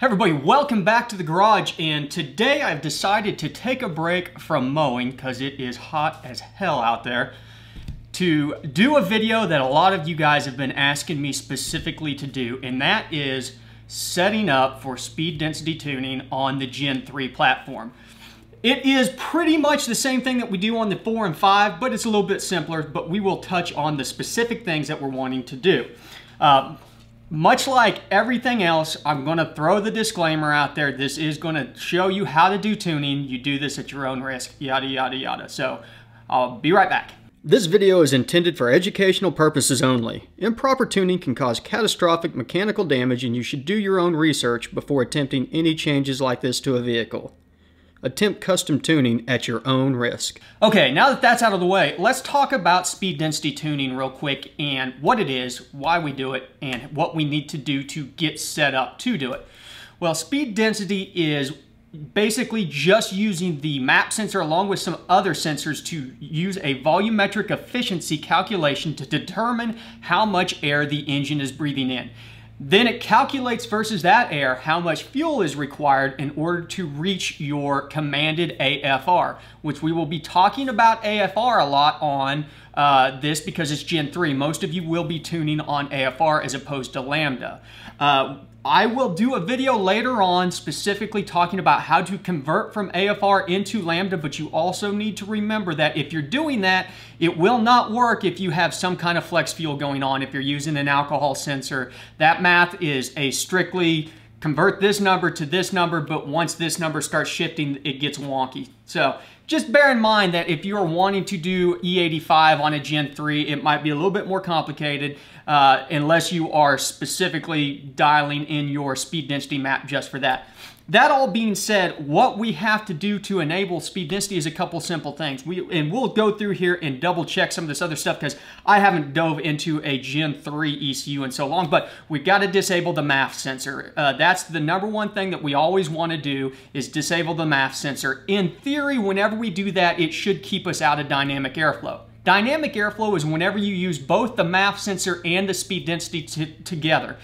Hey everybody, welcome back to the garage and today I've decided to take a break from mowing because it is hot as hell out there to do a video that a lot of you guys have been asking me specifically to do and that is setting up for speed density tuning on the Gen 3 platform. It is pretty much the same thing that we do on the 4 and 5 but it's a little bit simpler but we will touch on the specific things that we're wanting to do. Uh, much like everything else, I'm going to throw the disclaimer out there. This is going to show you how to do tuning. You do this at your own risk, yada, yada, yada. So I'll be right back. This video is intended for educational purposes only. Improper tuning can cause catastrophic mechanical damage and you should do your own research before attempting any changes like this to a vehicle. Attempt custom tuning at your own risk. Okay, now that that's out of the way, let's talk about speed density tuning real quick and what it is, why we do it, and what we need to do to get set up to do it. Well, speed density is basically just using the map sensor along with some other sensors to use a volumetric efficiency calculation to determine how much air the engine is breathing in. Then it calculates versus that air how much fuel is required in order to reach your commanded AFR, which we will be talking about AFR a lot on uh, this because it's Gen 3. Most of you will be tuning on AFR as opposed to Lambda. Uh, I will do a video later on specifically talking about how to convert from AFR into Lambda, but you also need to remember that if you're doing that, it will not work if you have some kind of flex fuel going on, if you're using an alcohol sensor. That math is a strictly convert this number to this number, but once this number starts shifting, it gets wonky. So just bear in mind that if you're wanting to do E85 on a Gen 3, it might be a little bit more complicated uh, unless you are specifically dialing in your speed density map just for that. That all being said, what we have to do to enable speed density is a couple simple things. We And we'll go through here and double check some of this other stuff because I haven't dove into a Gen 3 ECU in so long, but we've got to disable the MAF sensor. Uh, that's the number one thing that we always want to do is disable the MAF sensor. In theory, whenever we do that, it should keep us out of dynamic airflow. Dynamic airflow is whenever you use both the MAF sensor and the speed density together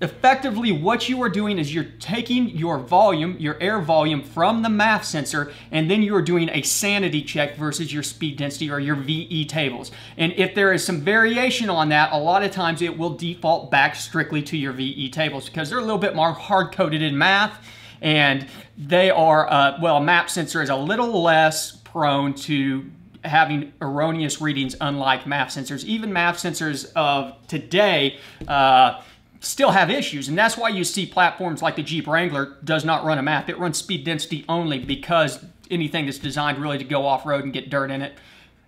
effectively what you are doing is you're taking your volume, your air volume from the MAF sensor, and then you are doing a sanity check versus your speed density or your VE tables. And if there is some variation on that, a lot of times it will default back strictly to your VE tables because they're a little bit more hard-coded in math and they are, uh, well, a map sensor is a little less prone to having erroneous readings unlike MAF sensors. Even MAF sensors of today, uh, still have issues. And that's why you see platforms like the Jeep Wrangler does not run a map. It runs speed density only because anything that's designed really to go off-road and get dirt in it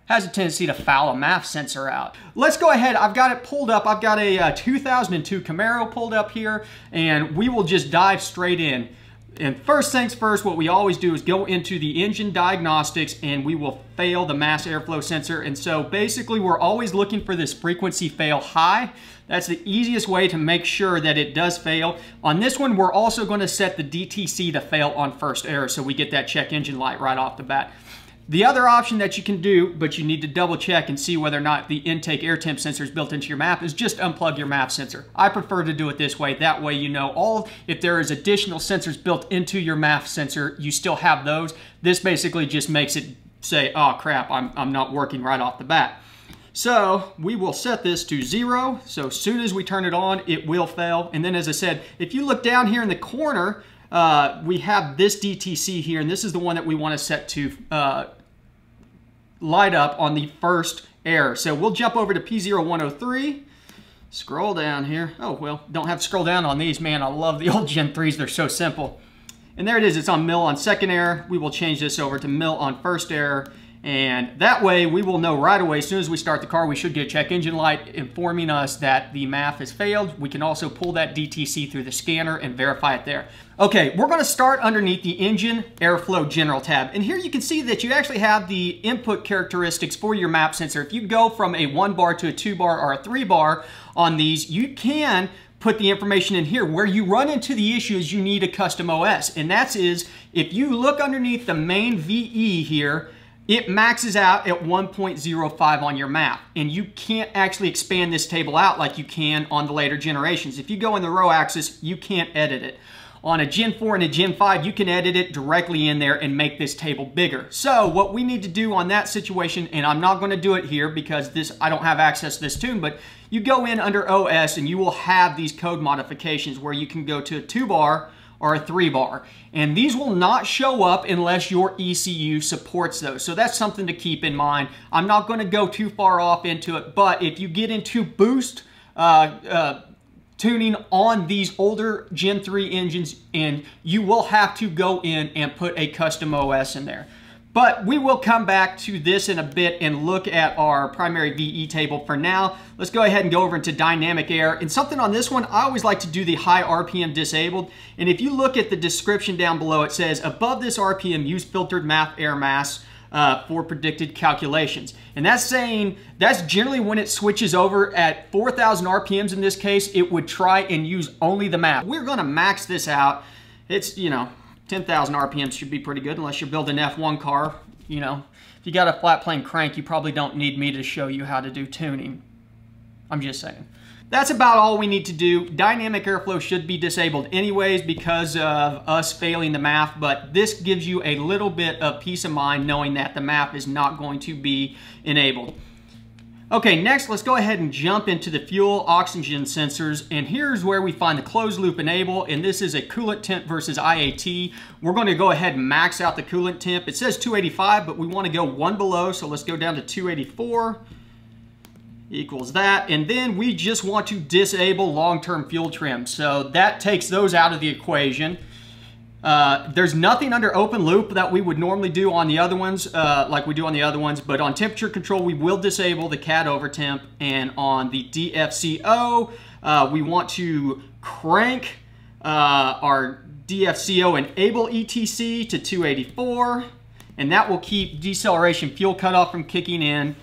has a tendency to foul a MAF sensor out. Let's go ahead. I've got it pulled up. I've got a uh, 2002 Camaro pulled up here, and we will just dive straight in. And first things first, what we always do is go into the engine diagnostics and we will fail the mass airflow sensor. And so basically we're always looking for this frequency fail high. That's the easiest way to make sure that it does fail. On this one, we're also going to set the DTC to fail on first error so we get that check engine light right off the bat. The other option that you can do, but you need to double check and see whether or not the intake air temp sensor is built into your map, is just unplug your map sensor. I prefer to do it this way. That way you know all, if there is additional sensors built into your map sensor, you still have those. This basically just makes it say, oh crap, I'm, I'm not working right off the bat. So we will set this to zero. So as soon as we turn it on, it will fail. And then as I said, if you look down here in the corner, uh, we have this DTC here, and this is the one that we want to set to uh, light up on the first error. So we'll jump over to P0103, scroll down here. Oh, well, don't have to scroll down on these. Man, I love the old Gen 3s. They're so simple. And there it is. It's on MIL on second error. We will change this over to MIL on first error. And that way we will know right away, as soon as we start the car, we should get a check engine light informing us that the MAF has failed. We can also pull that DTC through the scanner and verify it there. Okay, we're gonna start underneath the engine airflow general tab. And here you can see that you actually have the input characteristics for your map sensor. If you go from a one bar to a two bar or a three bar on these, you can put the information in here. Where you run into the issue is you need a custom OS. And that is, if you look underneath the main VE here, it maxes out at 1.05 on your map. And you can't actually expand this table out like you can on the later generations. If you go in the row axis, you can't edit it. On a Gen 4 and a Gen 5, you can edit it directly in there and make this table bigger. So what we need to do on that situation, and I'm not going to do it here because this I don't have access to this tune, but you go in under OS and you will have these code modifications where you can go to a 2-bar or a 3-bar. And these will not show up unless your ECU supports those. So that's something to keep in mind. I'm not going to go too far off into it, but if you get into boost, uh, uh, tuning on these older Gen 3 engines and you will have to go in and put a custom OS in there. But we will come back to this in a bit and look at our primary VE table. For now, let's go ahead and go over into dynamic air. And something on this one, I always like to do the high RPM disabled. And if you look at the description down below, it says above this RPM, use filtered MAF air mass uh, for predicted calculations. And that's saying that's generally when it switches over at 4,000 RPMs in this case, it would try and use only the map. We're gonna max this out. It's, you know, 10,000 RPMs should be pretty good unless you're building an F1 car. You know, if you got a flat plane crank, you probably don't need me to show you how to do tuning. I'm just saying. That's about all we need to do. Dynamic airflow should be disabled anyways because of us failing the MAF, but this gives you a little bit of peace of mind knowing that the map is not going to be enabled. Okay, next let's go ahead and jump into the fuel oxygen sensors and here's where we find the closed loop enable and this is a coolant temp versus IAT. We're going to go ahead and max out the coolant temp. It says 285 but we want to go one below so let's go down to 284 equals that. And then we just want to disable long-term fuel trim. So that takes those out of the equation. Uh, there's nothing under open loop that we would normally do on the other ones, uh, like we do on the other ones, but on temperature control, we will disable the Cat over temp, and on the DFCO, uh, we want to crank uh, our DFCO enable ETC to 284, and that will keep deceleration fuel cutoff from kicking in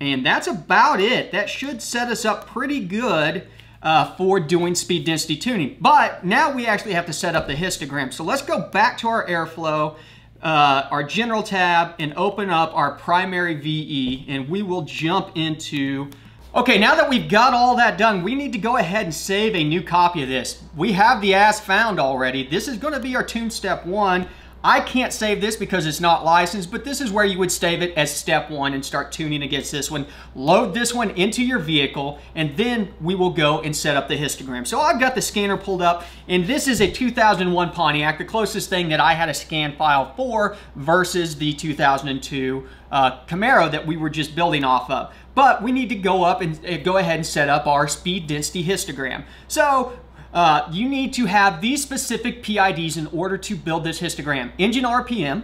and that's about it. That should set us up pretty good uh, for doing speed density tuning. But now we actually have to set up the histogram. So let's go back to our airflow, uh, our general tab, and open up our primary VE, and we will jump into Okay, now that we've got all that done, we need to go ahead and save a new copy of this. We have the as found already. This is gonna be our tune step one. I can't save this because it's not licensed, but this is where you would save it as step one and start tuning against this one. Load this one into your vehicle, and then we will go and set up the histogram. So I've got the scanner pulled up, and this is a 2001 Pontiac, the closest thing that I had a scan file for versus the 2002 uh, Camaro that we were just building off of. But we need to go up and uh, go ahead and set up our speed density histogram. So uh, you need to have these specific PIDs in order to build this histogram. Engine RPM,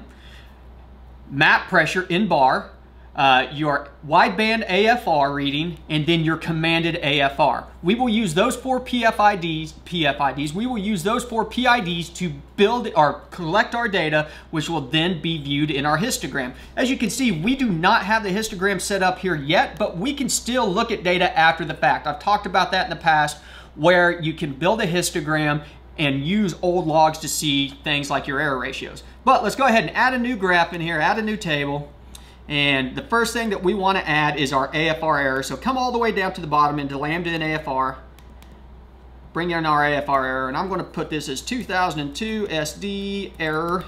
map pressure in bar, uh, your wideband AFR reading, and then your commanded AFR. We will use those four PFIDs, PFIDs, we will use those four PIDs to build or collect our data, which will then be viewed in our histogram. As you can see, we do not have the histogram set up here yet, but we can still look at data after the fact. I've talked about that in the past where you can build a histogram and use old logs to see things like your error ratios. But let's go ahead and add a new graph in here, add a new table. And the first thing that we want to add is our AFR error. So come all the way down to the bottom into Lambda and AFR. Bring in our AFR error, and I'm going to put this as 2002 SD error.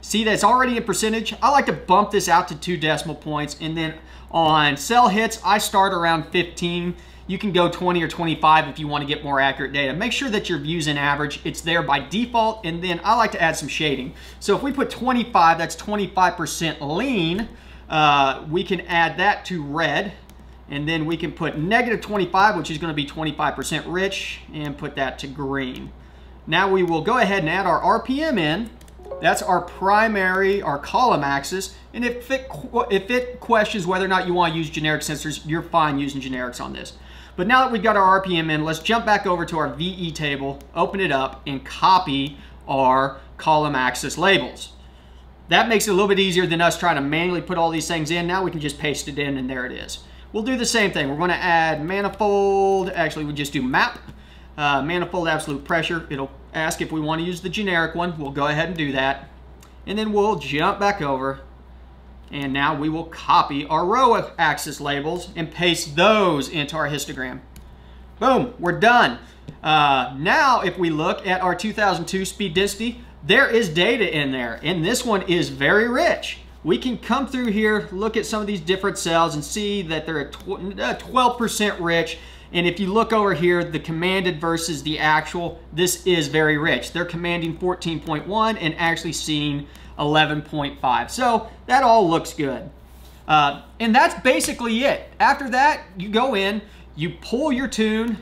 See that's already in percentage. I like to bump this out to two decimal points, and then on cell hits, I start around 15 you can go 20 or 25 if you want to get more accurate data. Make sure that your views using average. It's there by default, and then I like to add some shading. So if we put 25, that's 25% lean. Uh, we can add that to red, and then we can put negative 25, which is going to be 25% rich, and put that to green. Now we will go ahead and add our RPM in. That's our primary, our column axis. And if it, if it questions whether or not you want to use generic sensors, you're fine using generics on this. But now that we've got our RPM in, let's jump back over to our VE table, open it up, and copy our column axis labels. That makes it a little bit easier than us trying to manually put all these things in. Now we can just paste it in and there it is. We'll do the same thing. We're going to add manifold. Actually, we just do map. Uh, manifold absolute pressure. It'll ask if we want to use the generic one. We'll go ahead and do that. and then we'll jump back over and now we will copy our row of axis labels and paste those into our histogram. Boom, we're done. Uh, now, if we look at our 2002 speed density, there is data in there, and this one is very rich. We can come through here, look at some of these different cells and see that they're 12% uh, rich. And if you look over here, the commanded versus the actual, this is very rich. They're commanding 14.1 and actually seeing 11.5. So that all looks good. Uh, and that's basically it. After that, you go in, you pull your tune,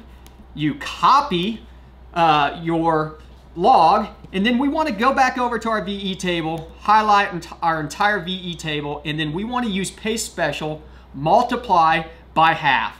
you copy uh, your log, and then we want to go back over to our VE table, highlight our entire VE table, and then we want to use paste special, multiply by half.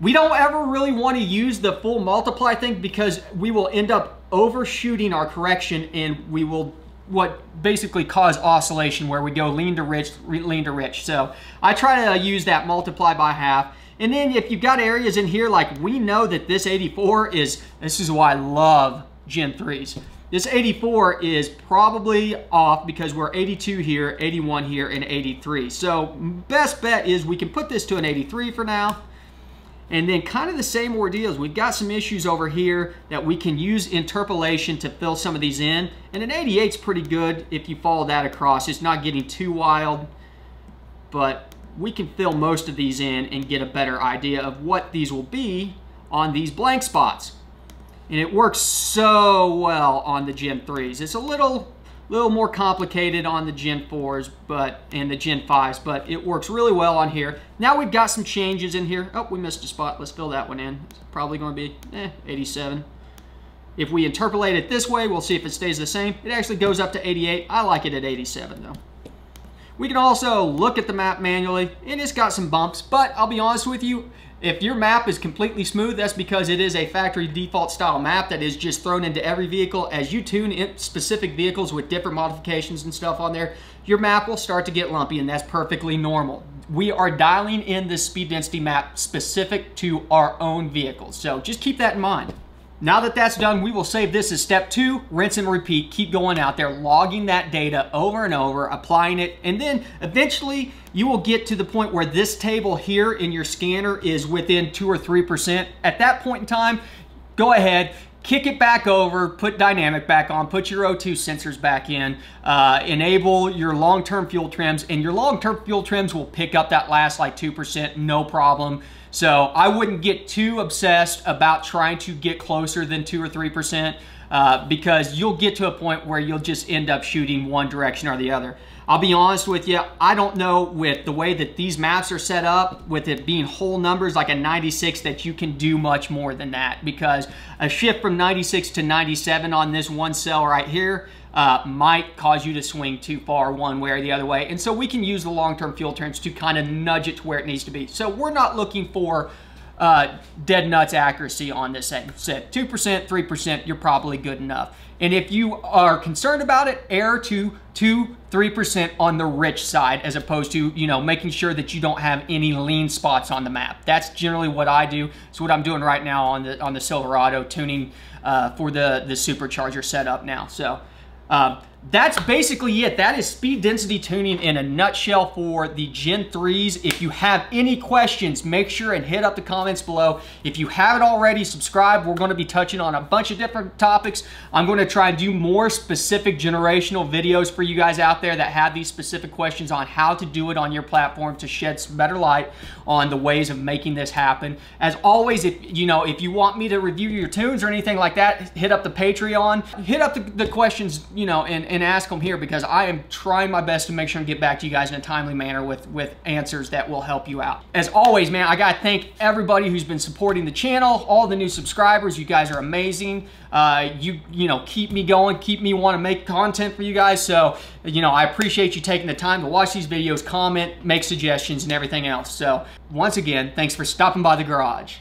We don't ever really want to use the full multiply thing because we will end up overshooting our correction and we will what basically cause oscillation where we go lean to rich, lean to rich. So I try to use that multiply by half. And then if you've got areas in here, like we know that this 84 is, this is why I love Gen 3s. This 84 is probably off because we're 82 here, 81 here, and 83. So best bet is we can put this to an 83 for now. And then kind of the same ordeals. We've got some issues over here that we can use interpolation to fill some of these in. And an 88 is pretty good if you follow that across. It's not getting too wild, but we can fill most of these in and get a better idea of what these will be on these blank spots. And it works so well on the Gen 3s. It's a little little more complicated on the Gen 4s but and the Gen 5s, but it works really well on here. Now we've got some changes in here. Oh, we missed a spot. Let's fill that one in. It's probably going to be eh, 87. If we interpolate it this way, we'll see if it stays the same. It actually goes up to 88. I like it at 87 though. We can also look at the map manually, and it's got some bumps, but I'll be honest with you, if your map is completely smooth, that's because it is a factory default style map that is just thrown into every vehicle. As you tune in specific vehicles with different modifications and stuff on there, your map will start to get lumpy and that's perfectly normal. We are dialing in this speed density map specific to our own vehicles. So just keep that in mind. Now that that's done, we will save this as step two, rinse and repeat. Keep going out there, logging that data over and over, applying it, and then eventually you will get to the point where this table here in your scanner is within two or 3%. At that point in time, go ahead, kick it back over, put dynamic back on, put your O2 sensors back in, uh, enable your long-term fuel trims, and your long-term fuel trims will pick up that last like 2%, no problem. So I wouldn't get too obsessed about trying to get closer than 2 or 3% uh, because you'll get to a point where you'll just end up shooting one direction or the other. I'll be honest with you, I don't know with the way that these maps are set up, with it being whole numbers like a 96, that you can do much more than that because a shift from 96 to 97 on this one cell right here uh, might cause you to swing too far one way or the other way. And so we can use the long-term fuel trims to kind of nudge it to where it needs to be. So we're not looking for uh, dead nuts accuracy on this thing. Said 2%, 3%, you're probably good enough. And if you are concerned about it, err to 2, 3% on the rich side as opposed to, you know, making sure that you don't have any lean spots on the map. That's generally what I do. It's what I'm doing right now on the on the Silverado tuning uh, for the, the supercharger setup now. So um, that's basically it. That is speed density tuning in a nutshell for the Gen 3s. If you have any questions, make sure and hit up the comments below. If you haven't already, subscribe. We're going to be touching on a bunch of different topics. I'm going to try and do more specific generational videos for you guys out there that have these specific questions on how to do it on your platform to shed some better light on the ways of making this happen. As always, if you know, if you want me to review your tunes or anything like that, hit up the Patreon. Hit up the, the questions, you know, and and ask them here because I am trying my best to make sure and get back to you guys in a timely manner with, with answers that will help you out. As always, man, I got to thank everybody who's been supporting the channel, all the new subscribers. You guys are amazing. Uh, you, you know, keep me going, keep me want to make content for you guys. So, you know, I appreciate you taking the time to watch these videos, comment, make suggestions, and everything else. So, once again, thanks for stopping by the garage.